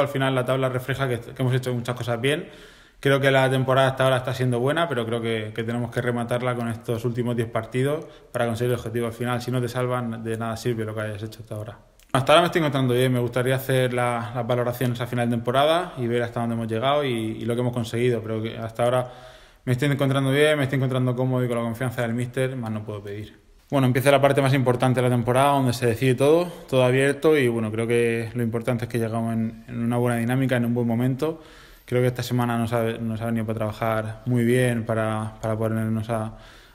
Al final la tabla refleja que, hemos hecho muchas cosas bien. Creo que la temporada hasta ahora está siendo buena, pero creo que, tenemos que rematarla con estos últimos 10 partidos para conseguir el objetivo al final. Si no te salvan, de nada sirve lo que hayas hecho hasta ahora. Hasta ahora me estoy encontrando bien, me gustaría hacer las la valoraciones a final de temporada y ver hasta dónde hemos llegado y, y lo que hemos conseguido, pero hasta ahora me estoy encontrando bien, me estoy encontrando cómodo y con la confianza del míster, más no puedo pedir. Bueno, empieza la parte más importante de la temporada, donde se decide todo, todo abierto y bueno, creo que lo importante es que llegamos en, una buena dinámica, en un buen momento. Creo que esta semana nos ha, nos ha venido para trabajar muy bien, para, para ponernos a,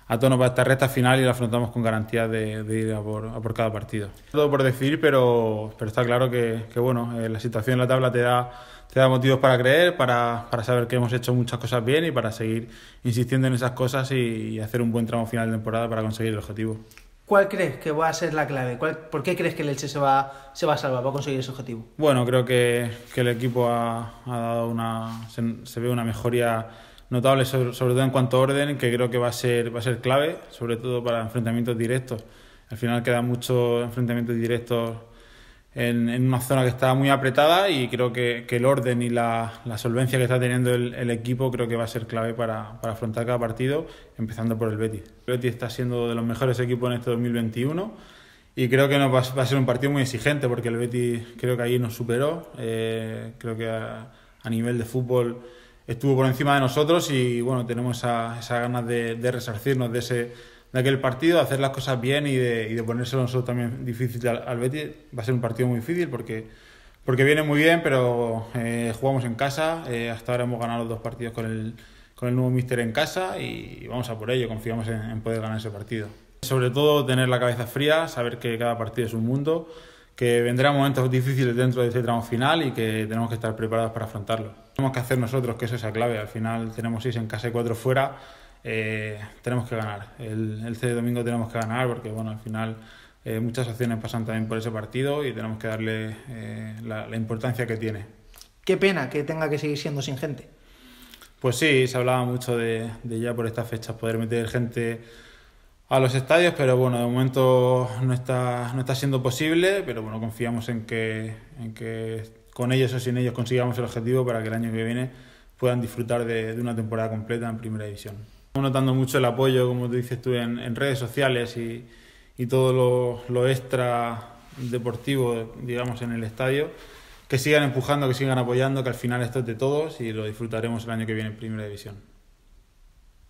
a tono para esta recta final y la afrontamos con garantía de, de ir a por, a por, cada partido. Todo por decidir, pero, pero está claro que, que bueno, eh, la situación en la tabla te da, te da motivos para creer, para, para, saber que hemos hecho muchas cosas bien y para seguir insistiendo en esas cosas y, y, hacer un buen tramo final de temporada para conseguir el objetivo. ¿Cuál crees que va a ser la clave? ¿Cuál, ¿Por qué crees que el Elche se va, se va a salvar, va a conseguir ese objetivo? Bueno, creo que, que el equipo ha, ha dado una. Se, se ve una mejoría notable, sobre, todo en cuanto a orden, que creo que va a ser, va a ser clave, sobre todo para enfrentamientos directos. Al final quedan muchos enfrentamientos directos en, en, una zona que está muy apretada y creo que, que el orden y la, la, solvencia que está teniendo el, equipo creo que va a ser clave para, para, afrontar cada partido, empezando por el Betis. El Betis está siendo de los mejores equipos en este 2021 y creo que no va, a ser un partido muy exigente porque el Betis creo que ahí nos superó, eh, creo que a nivel de fútbol estuvo por encima de nosotros y bueno, tenemos esas esa ganas de, de, resarcirnos de, ese, de aquel partido, de hacer las cosas bien y de, y de ponérselo nosotros también difícil al, al, Betis. Va a ser un partido muy difícil porque, porque viene muy bien, pero eh, jugamos en casa. Eh, hasta ahora hemos ganado los dos partidos con el, con el nuevo míster en casa y vamos a por ello, confiamos en, en poder ganar ese partido. Sobre todo tener la cabeza fría, saber que cada partido es un mundo que vendrán momentos difíciles dentro de ese tramo final y que tenemos que estar preparados para afrontarlo. Tenemos que hacer nosotros, que eso es la clave. Al final tenemos seis en casa y cuatro fuera. Eh, tenemos que ganar. El, el C domingo tenemos que ganar porque bueno, al final eh, muchas acciones pasan también por ese partido y tenemos que darle eh, la, la, importancia que tiene. Qué pena que tenga que seguir siendo sin gente. Pues sí, se hablaba mucho de, de ya por estas fechas poder meter gente a los estadios, pero bueno, de momento no está, no está siendo posible, pero bueno, confiamos en que, en que con ellos o sin ellos consigamos el objetivo para que el año que viene puedan disfrutar de, una temporada completa en Primera División. Estamos notando mucho el apoyo, como te dices tú, en, en redes sociales y, y todo lo, lo, extra deportivo, digamos, en el estadio. Que sigan empujando, que sigan apoyando, que al final esto es de todos y lo disfrutaremos el año que viene en Primera División.